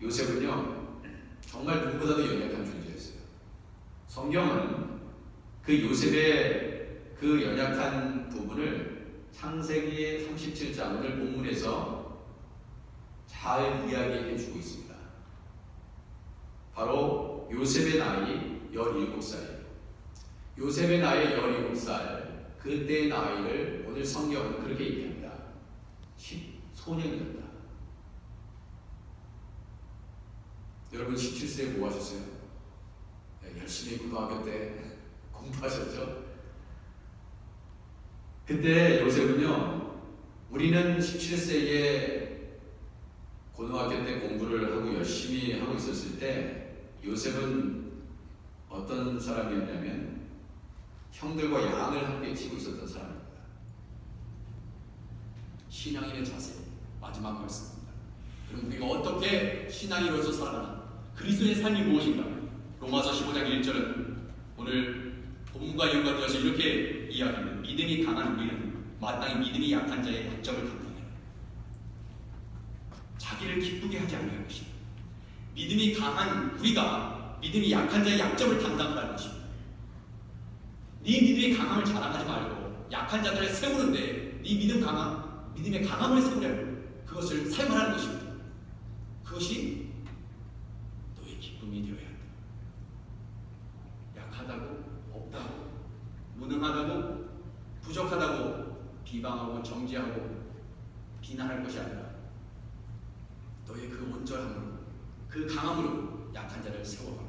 요셉은요 정말 누구보다도 연약한 존재였어요. 성경은 그 요셉의 그 연약한 부분을 창세기 37장 오늘 본문에서 잘 이야기해 주고 있습니다. 바로 요셉의 나이 17살이에요. 요셉의 나이 17살, 그때의 나이를 오늘 성경은 그렇게 얘기합니다. 소년이었다. 여러분 17세에 뭐 하셨어요? 네, 열심히 고등학교 때 공부하셨죠? 그때 요셉은요, 우리는 17세에 고등학교 때 공부를 하고 열심히 하고 있었을 때 요셉은 어떤 사람이었냐면 형들과 양을 함께 치고 있었던 사람입니다. 신앙인의 자세 마지막 말씀입니다. 그럼 우리가 어떻게 신앙인으로서 살아가나 그리스도의 삶이 무엇인가? 로마서 15장 1절은 오늘 본문과 연관되어서 이렇게 이야기합니다. 믿음이 강한 우리는 마땅히 믿음이 약한 자의 약점을 담당해. 자기를 기쁘게 하지 않을 것입니다. 믿음이 강한 우리가 믿음이 약한 자의 약점을 담당하라는 것입니다. 네 믿음의 강함을 자랑하지 말고 약한 자들을 세우는데 네 믿음 강함, 믿음의 강함을 세우려고 그것을 사용하라는 것입니다. 그것이 되어야 한다. 약하다고, 없다고, 무능하다고, 부족하다고 비방하고 정죄하고 비난할 것이 아니라 너의 그 온전함으로, 그 강함으로 약한 자를 세워가.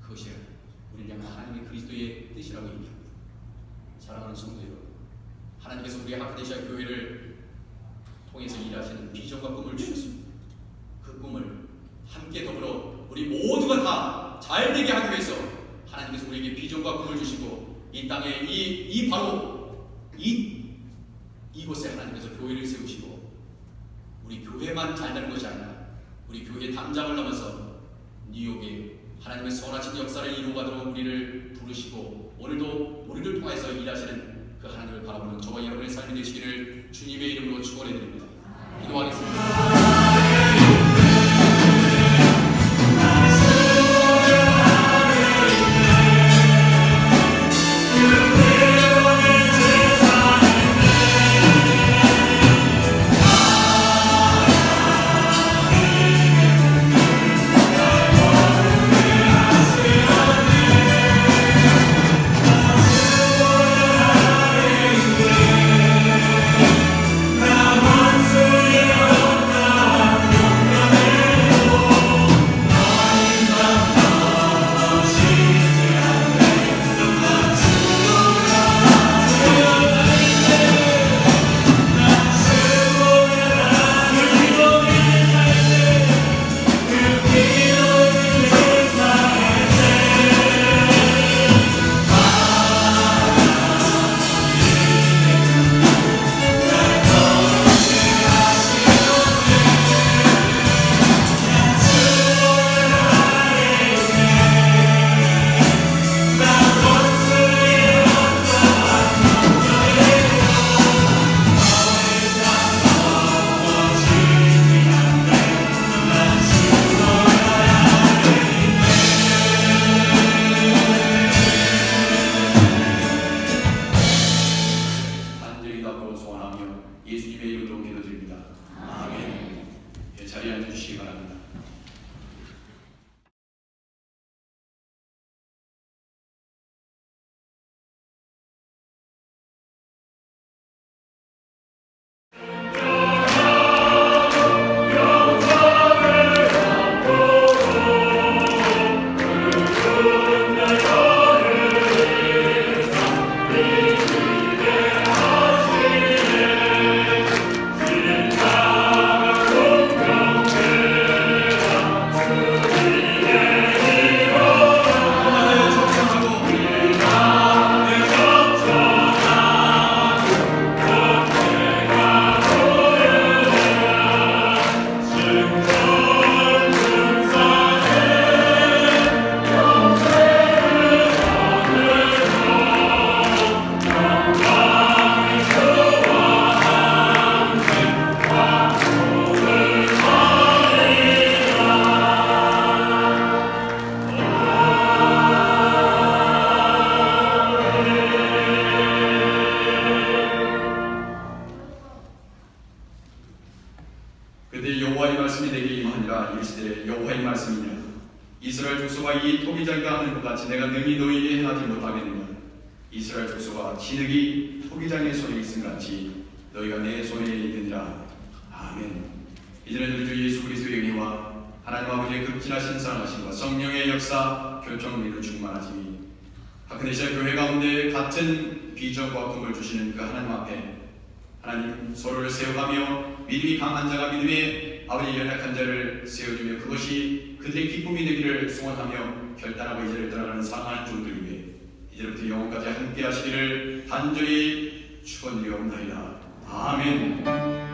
그것이 우리를 향한 하나님의 그리스도의 뜻이라고 얘기합니다. 사랑하는 성도 여러분, 하나님께서 우리 하카데시아 교회를 통해서 일하시는 비전과 꿈을 주셨습니다. 우리 모두가 다 잘 되게 하기 위해서 하나님께서 우리에게 비전과 꿈을 주시고 이 땅에 이, 이 바로 이 이곳에 하나님께서 교회를 세우시고 우리 교회만 잘 되는 것이 아니라 우리 교회 당장을 넘어서 뉴욕에 하나님의 선하신 역사를 이루어가도록 우리를 부르시고 오늘도 우리를 통해서 일하시는 그 하나님을 바라보는 저와 여러분의 삶이 되시기를 주님의 이름으로 축원해 드립니다. 기도하겠습니다. 토기장과 하는 것 같이 내가 능히 너희에게 하지 못하겠느냐? 이스라엘 족속과 진흙이 토기장의 손에 있음 같이 너희가 내 손에 있느니라. 아멘. 이제는 우리 주 예수 그리스도의 은혜와 하나님 아버지의 극진하신 사랑하심과 성령의 역사 결정으로 충만하심이 하크네시아 교회 가운데 같은 비전과 꿈을 주시는 그 하나님 앞에 하나님 서로를 세워가며 믿음이 강한 자가 믿음에 아버지 연약한 자를 세워주며 그것이 그들의 기쁨이 되기를 소원하며 결단하고 이제를 따라가는 사랑하는 종들 위해 이제부터 영원까지 함께 하시기를 간절히 축원드리옵나이다. 아멘.